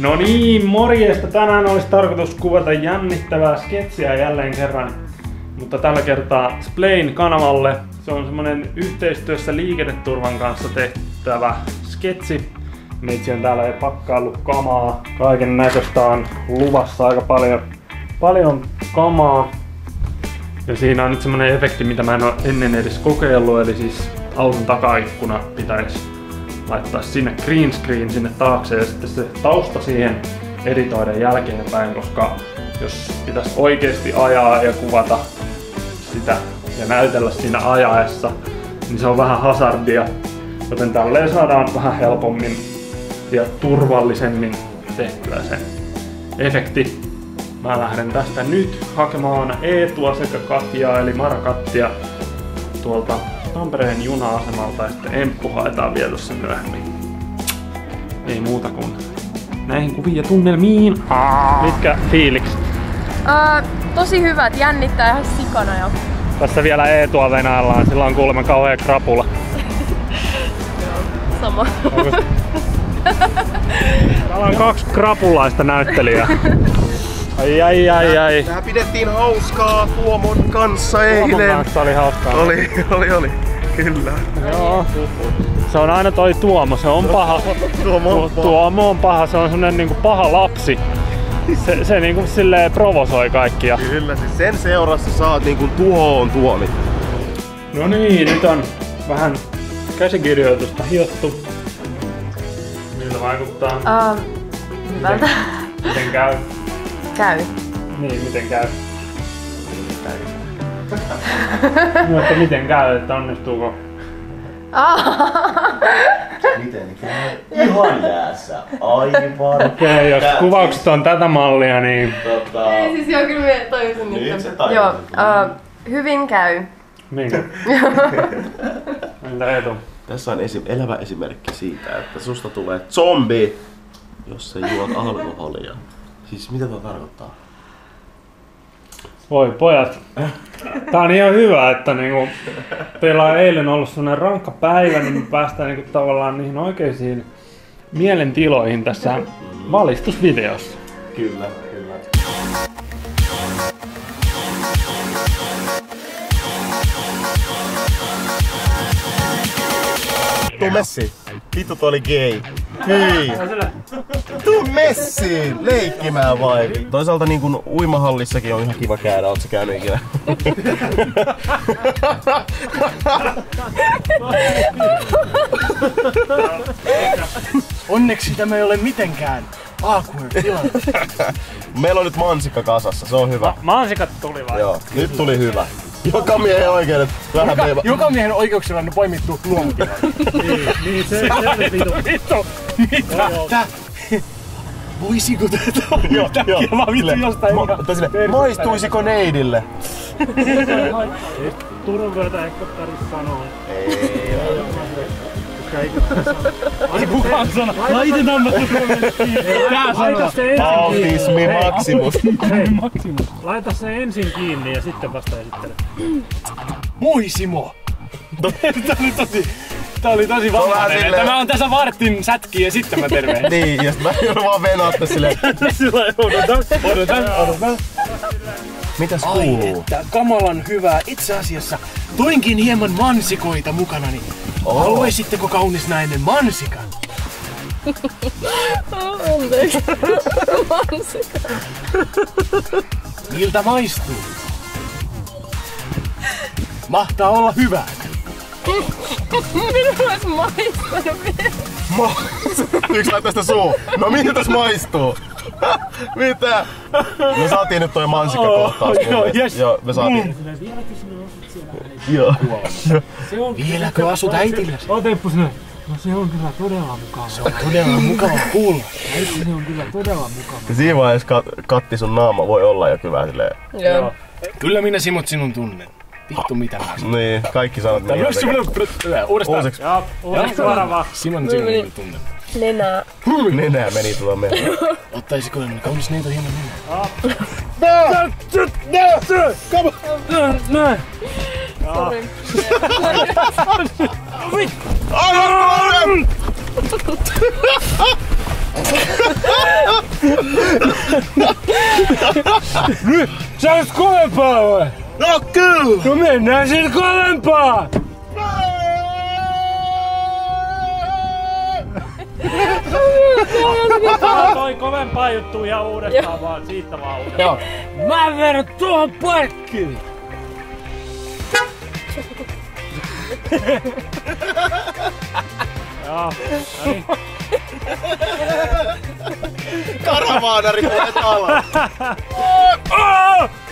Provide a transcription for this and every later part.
No niin, morjesta. Tänään olisi tarkoitus kuvata jännittävää sketsiä jälleen kerran. Mutta tällä kertaa Splain kanavalle. Se on semmonen yhteistyössä liikenneturvan kanssa tehtävä sketsi. Meitsi on täällä pakkaillut kamaa. Kaiken näköistä on luvassa aika paljon, paljon kamaa. Ja siinä on nyt semmonen efekti, mitä mä en ole ennen edes kokeillut. Eli siis auton takaikkuna pitäisi laittaa sinne green screen sinne taakse ja sitten se tausta siihen editoida jälkeenpäin, koska jos pitäisi oikeasti ajaa ja kuvata sitä ja näytellä siinä ajaessa, niin se on vähän hazardia. Joten tälleen saadaan vähän helpommin ja turvallisemmin tehtyä se efekti. Mä lähden tästä nyt hakemaan Eetua sekä Katjaa eli Marakattia tuolta Tampereen juna-asemalta ja sitten Emppu haetaan vielä tuossa myöhemmin. Ei muuta kuin näihin kuviin ja tunnelmiin. Mitkä fiilikset? Uh, tosi hyvät, jännittää ihan sikana jo. Tässä vielä Eetua venaillaan, sillä on kuulemma kauhea krapula. Sama. Täällä on kaksi krapulaista näyttelijää. Ai ai ai ai. Tähän pidettiin hauskaa Tuomon kanssa eilen. Tuomon kanssa oli hauskaa. Oli, oli, oli. Kyllä. Joo. Se on aina toi Tuomo, se on paha. Tuomo on paha. Tuomo on paha, se on semmonen niinku paha lapsi. Se, se niinku silleen provosoi kaikkia. Kyllä, siis sen seurassa saat niinku tuhoon tuomittu. No niin, nyt on vähän käsikirjoitusta hiottu. Miltä vaikuttaa? Uh, hyvältä. Miten käy? Käy. Niin, miten käy? No, että miten käy, että onnistuuko? Miten käy? Ihan jäässä. Aivan. Okei, okay, jos Tää- kuvaukset on tätä mallia, niin Tota, Ei siis joo, kyllä me tajusin Nyt että- se. Joo, uh, hyvin käy. minkä? Entä Eetu? Tässä on esi- elävä esimerkki siitä, että susta tulee zombi, jos sä juot alkoholia. Siis mitä tuo tarkoittaa? Voi pojat. Tää on ihan hyvä, että niinku, teillä on eilen ollut sellainen rankka päivä, niin me päästään niinku tavallaan niihin oikeisiin mielentiloihin tässä valistusvideossa. kyllä, kyllä. Tuu messiin. Vittu toi oli gay. Hei! Tuu messiin! Leikkimään vai? Toisaalta niin kuin uimahallissakin on ihan kiva käydä, oot sä käynyt ikinä? Onneksi tämä ei ole mitenkään awkward tilanne. Meillä on nyt mansikka kasassa, se on hyvä. Mansikat tuli vai? Joo, nyt tuli hyvä. Joka miehen oikeudet vähän Joka, joka miehen oikeuksilla on poimittu luomutilalle. Niin, se, se vitu. Vittu! Mitä? Tää... Voisiko tätä olla Joo, joo. vaan vittu jostain ma- ihan persettä. maistuisiko neidille? Turun vyötä ehkä tarvitse sanoa. Ai kukaan sano. Laitetaan mä Tää sanoo. Laita se ensin Autismi maximus. Hei, laita se ensin kiinni ja sitten vasta esittele. Moi Simo! Tää oli tosi... Tää oli tosi vammainen. silleen- Tämä on tässä vartin sätki ja sitten mä terveen. Niin, sit mä joudun vaan venaatte silleen, Sillä odotan, odotan, odotan. mitäs Ai kuuluu? että, kamalan hyvää. Itse asiassa toinkin hieman mansikoita mukanani. Oh. Haluaisitteko kaunis nainen mansikan? Anteeksi. Mansikka. Miltä maistuu? Mahtaa olla hyvää. Minun olisi maistanut vielä. Ma- Yksi laittaa sitä suu. No miltäs maistuu? Mitä? Me saatiin nyt toi mansikka kohtaus. mun joo, yes. Joo, me saatiin. Joo. Vieläkö asut äitillesi? Oo Teppu sinne. No se on kyllä todella mukava. Se on todella mukava kuulla. Äiti, se on kyllä todella mukava. Ja siinä vaiheessa kat- katti sun naama voi olla jo hyvä silleen. Joo. Kyllä minä Simot sinun tunnen. Vittu mitä mä sanon. Niin, kaikki sanat sulla uudestaan. Uusiksi. Ja uudestaan vaan. Simon sinun tunnen. Nenää. Nenää meni tuolla meidän. Ottaisiko kaunis neito hieman nenää? Näin. Sori. Sä oot kovempaa vai? No kyllä! No mennään sen kovempaa! Toi kovempaa juttu ihan uudestaan vaan, siitä vaan uudestaan. Joo. Mä vedän tuohon parkkiin! Joo, no niin. Karavaanari tulee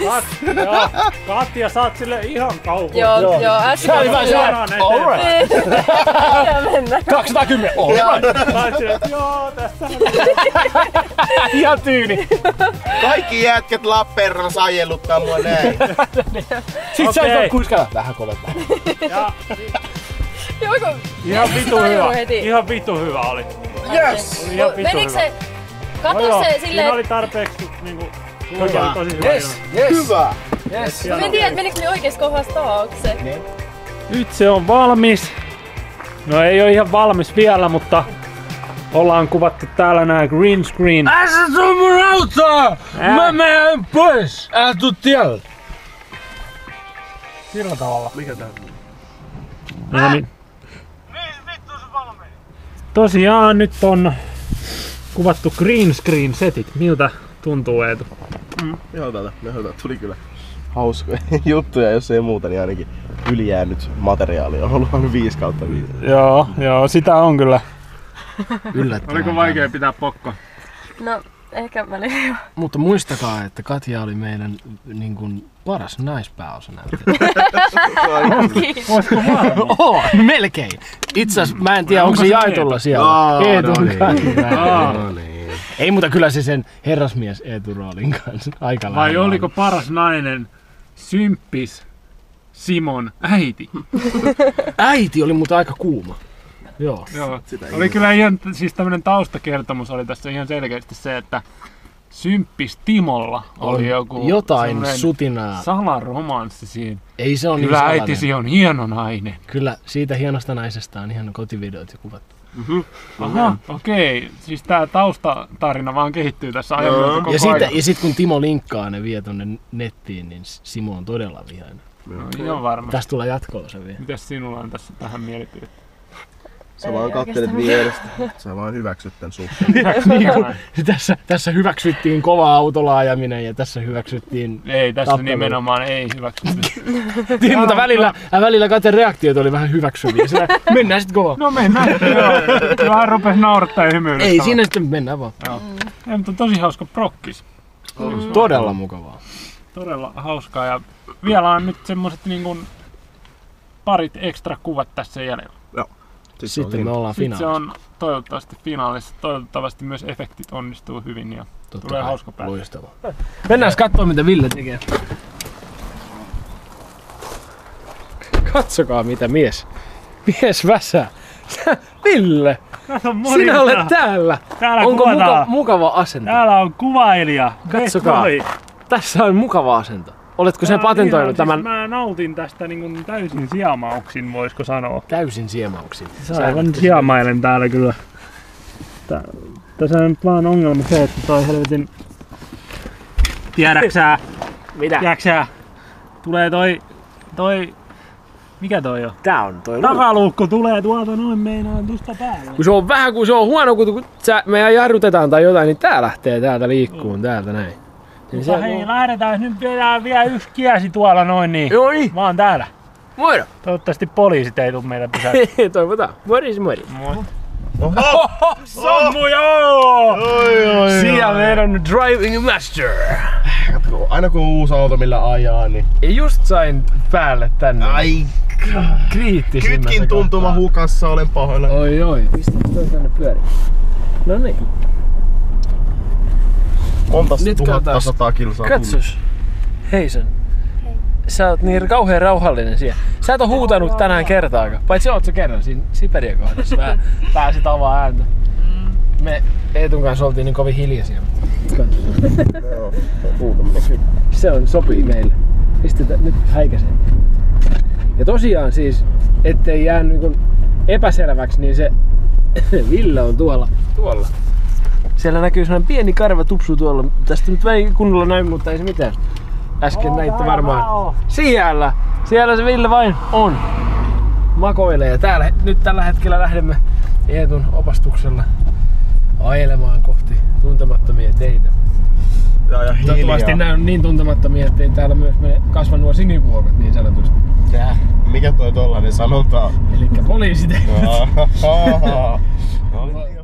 Joo, Katja, saat sille ihan kauhuun. Joo, joo, joo äsken. Sä oli sellainen. eteen. Alright. Ja mennään. 210. Alright. Sait sille, että joo, tässä on Ihan tyyni. Kaikki jätkät Lappeenrannassa ajelluttaa mua näin. Sit sä Okei. okay. kuiskata vähän kovempaa. Ja Joo, kun ihan vitu hyvä. heti. Ihan vitu hyvä oli. Yes! Oli ihan vitu Menikö hyvä. se... Kato joo, se Siinä silleen... oli tarpeeksi niinku... Hyvä Yes, yes, Hyvä! yes. Mä en tiedä, menikö ne oikeesti kohdassa taakse. Nyt se on valmis. No ei ole ihan valmis vielä, mutta ollaan kuvattu täällä nää green screen. Älä tuu mun autoa! Mä menen pois! Älä tuu tielle! Sillä tavalla. Mikä tää on? No niin. Tosiaan nyt on kuvattu green screen setit. Miltä tuntuu Eetu? Ihan hyvältä, ihan hyvältä. Tuli kyllä hauskoja juttuja, jos ei muuta, niin ainakin ylijäänyt materiaali on ollut aina 5 kautta 5. Joo, joo, sitä on kyllä. Yllättävää. Oliko vaikea pitää pokko? No, ehkä välillä joo. Mutta muistakaa, että Katja oli meidän niin kuin, paras naispääosanäyttelijä. Olisiko varma? Oho, melkein. Itse asiassa mä en tiedä, onko se jaetulla siellä. Aa, Eetu no niin. Niin. Ei muuta kyllä se sen herrasmies Eetu Roolin kanssa aika Vai oliko paras nainen Symppis Simon äiti? Äiti oli mutta aika kuuma. Joo. Joo. Oli kyllä ihan, siis tämmönen taustakertomus oli tässä ihan selkeästi se, että Symppis Timolla oli On joku jotain sutinaa. saloromanssi siinä. Ei se on niin Kyllä salainen. äitisi on hieno nainen. Kyllä siitä hienosta naisesta on ihan kotivideot jo kuvattu. Aha, okei. Okay. Siis tää taustatarina vaan kehittyy tässä ajan myötä koko Ja, siitä, ajan. ja sit kun Timo linkkaa ne vie tonne nettiin, niin Simo on todella vihainen. No, ihan varma. Tästä tulee jatko-osa vielä. Mitäs sinulla on tässä tähän mielipide? Sä vaan kattelet vierestä. Sä vaan hyväksyt tän suhteen. niin kuin, tässä, tässä hyväksyttiin kova autolla ajaminen ja tässä hyväksyttiin... Ei, tässä Tappelu. nimenomaan ei hyväksytty. Niin, mutta välillä, äh, välillä Katen reaktiot oli vähän hyväksyviä. Sillä, mennään sitten kovaa. no mennään. Joo. Vähän rupes naurattaa ja hymyilyttää. Ei siinä sitten mennään vaan. Ei, mutta tosi hauska prokkis. Todella mukavaa. Todella hauskaa ja vielä on nyt semmoset niin kuin parit ekstra kuvat tässä jäljellä. Sitten me ollaan Sitten se finaalissa. on toivottavasti finaalissa. Toivottavasti myös efektit onnistuu hyvin ja Totta tulee kai. hauska päivä. Loistavaa. Mennään katsoa mitä Ville tekee. Katsokaa mitä mies. Mies väsää. Ville, sinä olet täällä. Täällä Onko muka, mukava asento? Täällä on kuvailija. Katsokaa. Tässä on mukava asento. Oletko sen patentoinut ihan- tämän Siis mä nautin tästä niin kuin täysin siamauksin, voisiko sanoa. täysin siemauksin? Aivan siamailen täällä kyllä. Tää, tässä on nyt vaan ongelma se, että toi helvetin... Tiedäksää, Mitä? tiedäksää, tulee toi, toi, mikä toi on? Tää on toi luukku. Takaluukku tulee tuolta noin meinaan tuosta päälle. Kun se on vähän, kun se on huono, kun, kun sä, me jarrutetaan tai jotain, niin tää lähtee täältä liikkuun täältä näin. Niin Mutta hei, lähdetään nyt vielä, vielä yksi kiesi tuolla noin niin. Joo niin, Mä oon täällä. moro! Toivottavasti poliisit ei tuu meitä pysäyttämään. Toivotaan. Moris mori. Sammu joo! Oi, oi, Siellä meidän driving master. Aina kun on uusi auto millä ajaa, niin... Just sain päälle tänne. Ai, kriittisimmässä kytkin tuntuma kohtaa. hukassa, olen pahoilla. Oi oi, pistääks toi tänne pyöriin? No niin, Monta Nyt tuhatta sataa kilsaa katsos. Heisen. Sä oot niin kauhean rauhallinen siellä. Sä et oo huutanut tänään kertaakaan. Paitsi oot sä kerran siinä Siperian kohdassa. Mä pääsit avaa ääntä. Me Eetun kanssa oltiin niin kovin hiljaisia. Joo. Se on, sopii meille. Pistetään nyt häikäseen. Ja tosiaan siis, ettei jää niin epäselväksi, niin se Ville on tuolla. Tuolla. Siellä näkyy sellainen pieni karva tupsu tuolla. Tästä nyt ei kunnolla näy, mutta ei se mitään. Äsken näitte varmaan. Siellä! Siellä se Ville vain on. Makoilee. Ja täällä, nyt tällä hetkellä lähdemme Eetun opastuksella ajelemaan kohti tuntemattomia teitä. Ja, ja Toivottavasti nämä on niin tuntemattomia, ettei täällä myös mene kasva nuo sinivuokot niin sanotusti. Tää. Mikä toi tollanen sanotaan? Eli poliisit. Ahaha. No, oli